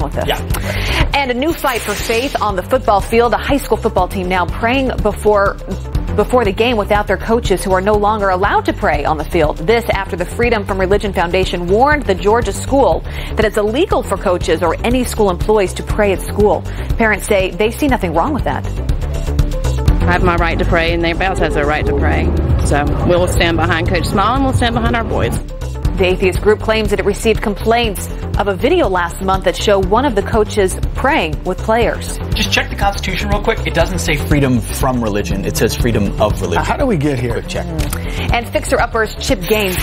with this. Yeah. And a new fight for faith on the football field. A high school football team now praying before before the game without their coaches who are no longer allowed to pray on the field. This after the Freedom from Religion Foundation warned the Georgia school that it's illegal for coaches or any school employees to pray at school. Parents say they see nothing wrong with that. I have my right to pray, and their spouse has their right to pray. So we'll stand behind Coach Small, and we'll stand behind our boys. The atheist group claims that it received complaints of a video last month that show one of the coaches praying with players. Just check the Constitution real quick. It doesn't say freedom from religion. It says freedom of religion. How do we get here? Quick check. And fixer uppers Chip Gaines